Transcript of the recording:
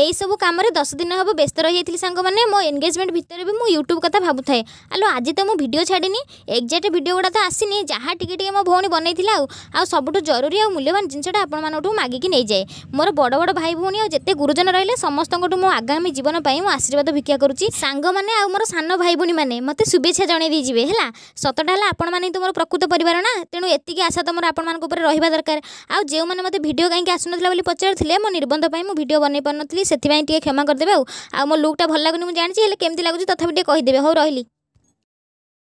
ଏଇସବୁ କାମରେ ଦଶ ଦିନ ହେବ ବ୍ୟସ୍ତ ରହିଯାଇଥିଲି ସାଙ୍ଗମାନେ ମୋ ଏନ୍ଗେଜମେଣ୍ଟ ଭିତରେ ବି ମୁଁ ୟୁଟ୍ୟୁବ୍ କଥା ଭାବୁଥାଏ। ଆଲୋ ଆଜି ତ ମୁଁ ଭିଡ଼ିଓ ଛାଡ଼ିନି ଏକ୍ଜାକ୍ଟ ଭିଡ଼ିଓ ଗୁଡ଼ା ତ ଆସିନି ଯାହା ଟିକେ ଟିକେ ମୋ ଭଉଣୀ ବନେଇଥିଲା ଆଉ ଆଉ ସବୁଠୁ ଜରୁରୀ ଆଉ ମୂଲ୍ୟବାନ ଜିନିଷଟା ଆପଣମାନଙ୍କଠୁ ମାଗିକି ନେଇଯାଏ। ମୋର ବଡ଼ ବଡ଼ ଭାଇ ଭଉଣୀ ଆଉ ଯେତେ ଗୁରୁଜନ ରହିଲେ ସମସ୍ତଙ୍କଠୁ ମୋ ଆଗାମୀ ଜୀବନ ପାଇଁ ମୁଁ ଆଶୀର୍ବାଦ ଭିକ୍ଷା କରୁଛି। ସାଙ୍ଗମାନେ ଆଉ ମୋର ସାନ ଭାଇ ଭଉଣୀମାନେ ମୋତେ ଶୁଭେଚ୍ଛା ଜଣାଇ ଦେଇଯିବେ ହେଲା? ସତଟା ହେଲା ଆପଣମାନେ ତ ମୋର ପ୍ରକୃତ ପରିବାର ନା ତେଣୁ ଏତିକି ଆଶା ତମର ଆପଣମାନଙ୍କ ଉପରେ ରହିବା ଦରକାର। ଆଉ ଯେଉଁମାନେ ମୋତେ ଭିଡ଼ିଓ କାହିଁକି ଆସୁନଥିଲା ବୋଲି ପଚାରୁଥିଲେ ମୋ ନିର୍ବନ୍ଧ ପାଇଁ ମୁଁ ଭିଡ଼ିଓ ବନେଇ ପାରୁନଥିଲି ସେଥିପାଇଁ ଟିକେ କ୍ଷମା କରିଦେବେ ଆଉ। ଆଉ ମୋ ଲୁକ୍ଟା ଭଲ ଲାଗୁନି ମୁଁ ଜାଣିଛି ହେଲେ କେମିତି ଲାଗୁଛି ତଥାପି ଟିକେ କହିଦେବେ। ହଉ ରହିଲି।